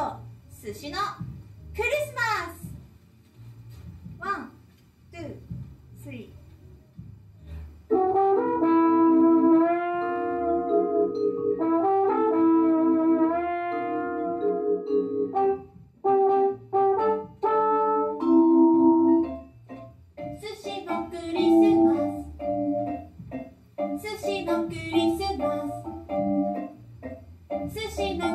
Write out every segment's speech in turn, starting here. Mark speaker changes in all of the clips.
Speaker 1: と寿司のクリスマスワン、ツー、スリー。寿司のクリスマス寿司の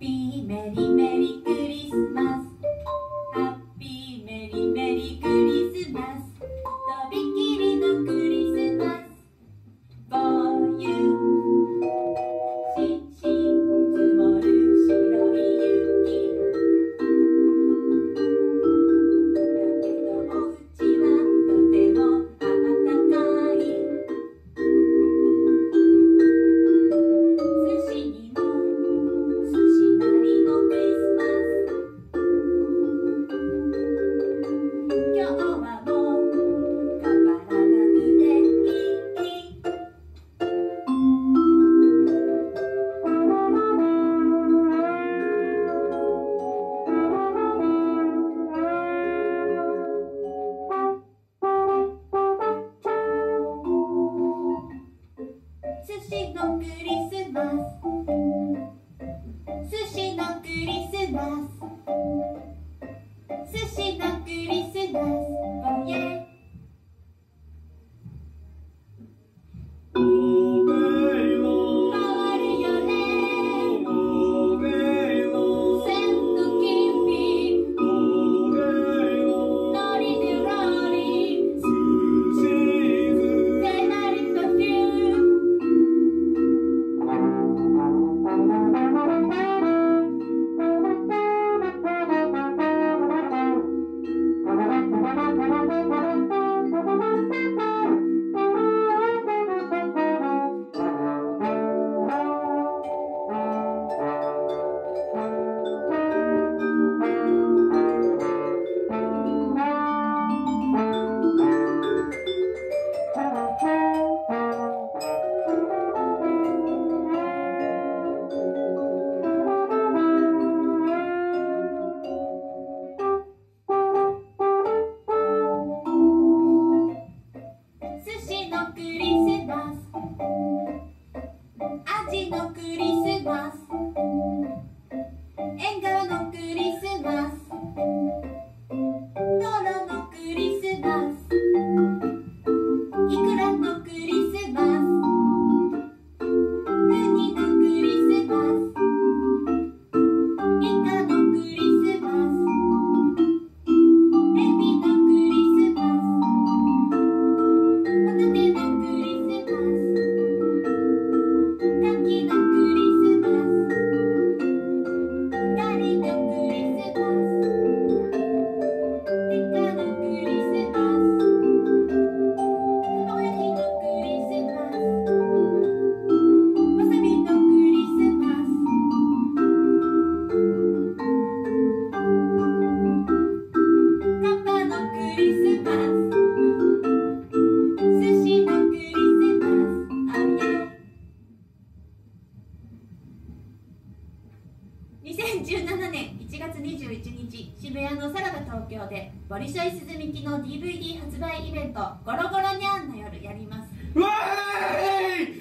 Speaker 1: be merry. 司のクリスマス。寿司のクリスマス。寿司のクリスマス。2017年1月21日渋谷のさらば東京でボリショイスズミキの DVD 発売イベント「ゴロゴロニャン」の夜やります。
Speaker 2: わーい！